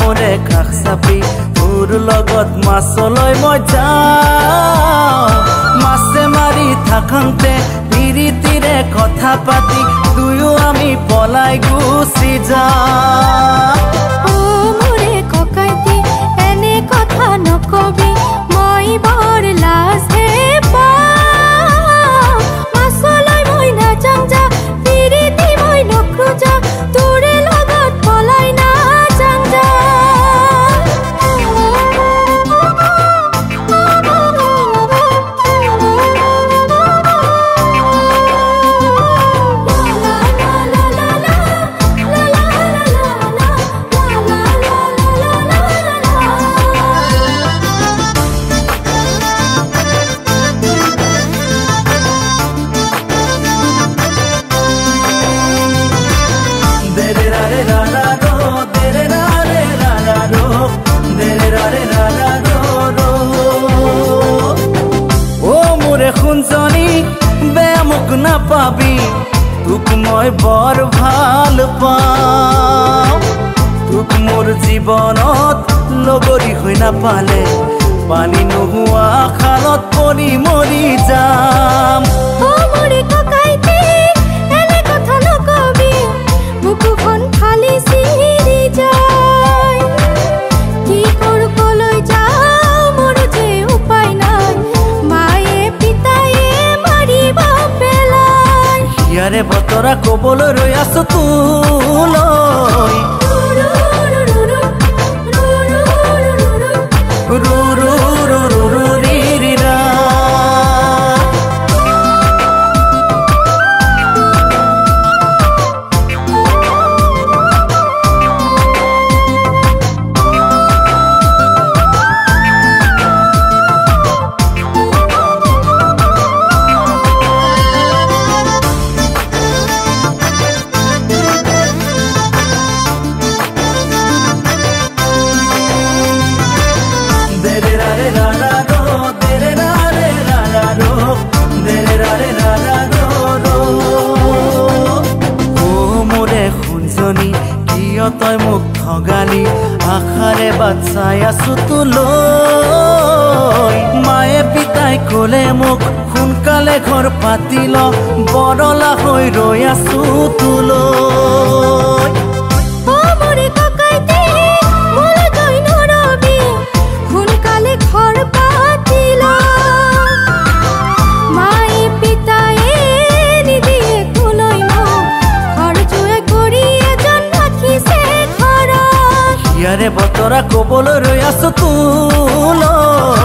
মোৰে কাষ চাপি তোৰ লগত মাছলৈ মই যাওঁ মাছে মাৰি থাকোঁতে পিৰিতিৰে কথা পাতি দুয়ো আমি পলাই গুচি যাওঁ শুনজনী বেয়া মোক নাপাবি তোক মই বৰ ভাল পাওঁ। তোক মোৰ জীৱনত লগৰী হৈ নাপালে। পানী নোহোৱা খালত পৰি মৰি যাম পেলাই ইয়াৰে বতৰা কবলৈ ৰৈ আছো তোলৈ আশাৰে বাট চাই আছো তোলৈ মায়ে পিতাই ক'লে মোক সোনকালে ঘৰ পাতি ল বৰলা হৈ ৰৈ আছো। বতৰা কবলৈ ৰৈ আছো তোলৈ